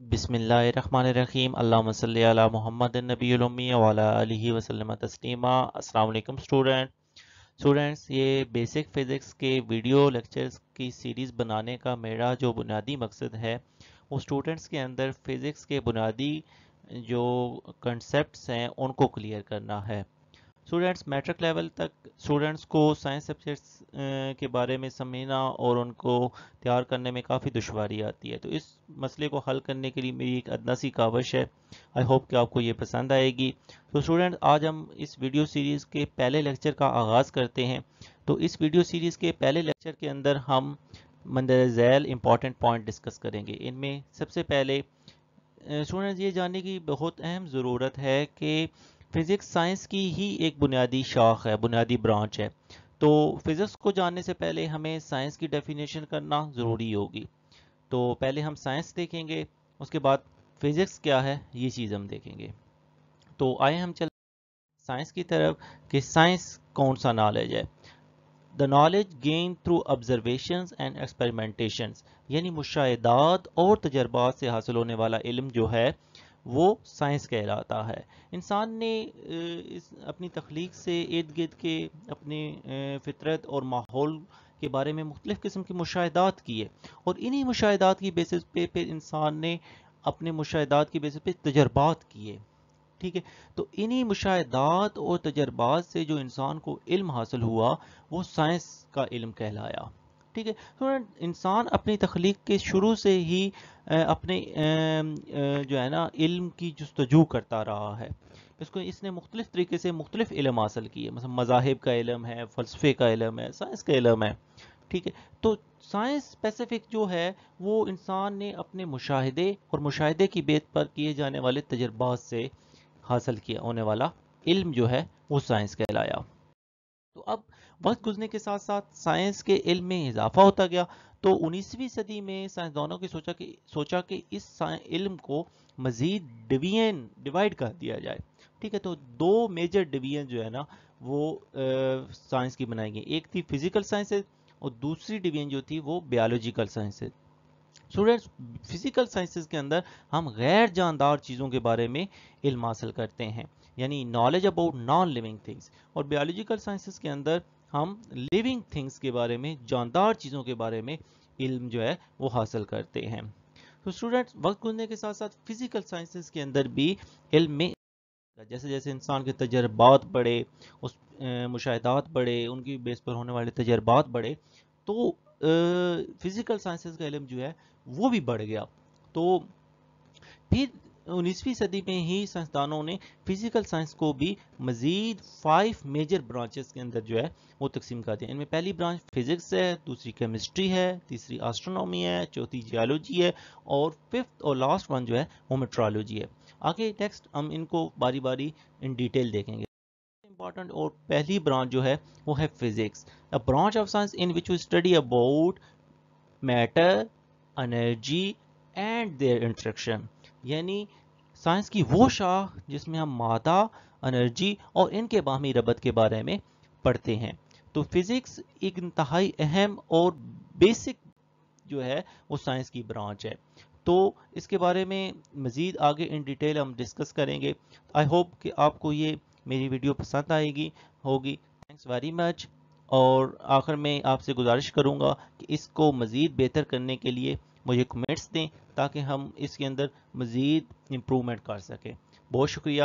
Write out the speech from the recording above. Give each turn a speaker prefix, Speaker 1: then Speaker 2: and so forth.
Speaker 1: بسم اللہ الرحمن الرحیم۔ اللہم صلی علی محمد النبی الامی وعلی علیہ وسلم تسلیمہ۔ السلام علیکم سٹوڈنٹ۔ سٹوڈنٹس، یہ بیسک فزکس کے ویڈیو لیکچرز کی سیریز بنانے کا میرا جو بنیادی مقصد ہے، وہ سٹوڈنٹس کے اندر فزکس کے بنیادی جو کنسپٹس ہیں، ان کو کلیئر کرنا ہے۔ اسٹوڈینٹس میٹرک لیول تک اسٹوڈینٹس کو سائنس سبجیکٹس کے بارے میں سمجھنا اور ان کو تیار کرنے میں کافی دشواری آتی ہے۔ تو اس مسئلے کو حل کرنے کے لیے میری ایک ادنا سی کاوش ہے۔ آئی ہوپ کہ آپ کو یہ پسند آئے گی۔ تو اسٹوڈینٹ آج ہم اس ویڈیو سیریز کے پہلے لیکچر کا آغاز کرتے ہیں۔ تو اس ویڈیو سیریز کے پہلے لیکچر کے اندر ہم مندر ذیل امپورٹنٹ پوائنٹ ڈسکس کریں گے۔ ان میں سب سے پہلے اسٹوڈینٹس یہ جاننے کی بہت اہم ضرورت ہے کہ فزکس سائنس کی ہی ایک بنیادی شاخ ہے، بنیادی برانچ ہے۔ تو فزکس کو جاننے سے پہلے ہمیں سائنس کی ڈیفینیشن کرنا ضروری ہوگی۔ تو پہلے ہم سائنس دیکھیں گے، اس کے بعد فزکس کیا ہے، یہ چیز ہم دیکھیں گے۔ تو آئے ہم چل سائنس کی طرف کہ سائنس کون سا نالج ہے۔ The knowledge gain through observations and experimentations یعنی مشاہدات اور تجربات سے حاصل ہونے والا علم جو ہے وہ سائنس کہلاتا ہے۔ انسان نے اپنی تخلیق سے ارد گرد کے اپنے فطرت اور ماحول کے بارے میں مختلف قسم کی مشاہدات کیے اور انہی مشاہدات کی بیسس پہ پھر انسان نے اپنے مشاہدات کی بیسس پہ تجربات کیے۔ ٹھیک ہے؟ تو انہی مشاہدات اور تجربات سے جو انسان کو علم حاصل ہوا، وہ سائنس کا علم کہلایا۔ ٹھیک ہے۔ انسان اپنی تخلیق کے شروع سے ہی اپنے جو ہے نا، علم کی جستجو کرتا رہا ہے۔ اس کو، اس نے مختلف طریقے سے مختلف علم حاصل کیے۔ مثلا مذاہب کا علم ہے، فلسفے کا علم ہے، سائنس کا علم ہے، ٹھیک ہے۔ تو سائنس اسپیسیفک جو ہے، وہ انسان نے اپنے مشاہدے اور مشاہدے کی بیت پر کیے جانے والے تجربات سے حاصل کیا، ہونے والا علم جو ہے، وہ سائنس کہلایا۔ تو اب وقت گزرنے کے ساتھ ساتھ سائنس کے علم میں اضافہ ہوتا گیا۔ تو انیسویں صدی میں سائنسدانوں کی سوچا کہ سوچا کہ اس علم کو مزید ڈویژن، ڈیوائیڈ کر دیا جائے۔ ٹھیک ہے، تو دو میجر ڈویژن جو ہے نا، وہ سائنس کی بنائی گئی ایک تھی فزیکل سائنسز اور دوسری ڈویژن جو تھی وہ biological sciences students physical sciences کے اندر ہم غیر جاندار چیزوں کے بارے میں علم حاصل کرتے ہیں۔ یعنی knowledge about non living things اور بیالوجیکل سائنسز کے اندر ہم لیونگ تھنگس کے بارے میں، جاندار چیزوں کے بارے میں علم جو ہے وہ حاصل کرتے ہیں۔ تو اسٹوڈنٹس وقت گزرنے کے ساتھ ساتھ فزیکل سائنسز کے اندر بھی علم میں جیسے جیسے انسان کے تجربات بڑھے، اس مشاہدات بڑھے، ان کی بیس پر ہونے والے تجربات بڑھے، تو فزیکل سائنسز کا علم جو ہے وہ بھی بڑھ گیا۔ تو پھر انیسویں صدی میں ہی سائنسدانوں نے فزیکل سائنس کو بھی مزید فائیو میجر برانچز کے اندر جو ہے وہ تقسیم کر دیا۔ ان میں پہلی برانچ فزکس ہے، دوسری کیمسٹری ہے، تیسری آسٹرونومی ہے، چوتھی جیالوجی ہے، اور ففتھ اور لاسٹ ون جو ہے وہ میٹرالوجی ہے۔ آگے نیکسٹ ہم ان کو باری باری ان ڈیٹیل دیکھیں گے۔ امپورٹنٹ اور پہلی برانچ جو ہے وہ ہے physics branch of science in which you study about matter energy and their interaction یعنی سائنس کی وہ شاخ جس میں ہم مادہ، انرجی اور ان کے باہمی ربط کے بارے میں پڑھتے ہیں۔ تو فزکس ایک انتہائی اہم اور بیسک جو ہے وہ سائنس کی برانچ ہے۔ تو اس کے بارے میں مزید آگے ان ڈیٹیل ہم ڈسکس کریں گے۔ آئی ہوپ کہ آپ کو یہ میری ویڈیو پسند آئے گی، ہوگی۔ تھینکس ویری مچ اور آخر میں آپ سے گزارش کروں گا کہ اس کو مزید بہتر کرنے کے لیے مجھے کمنٹس دیں تاکہ ہم اس کے اندر مزید امپرومنٹ کر سکیں۔ بہت شکریہ۔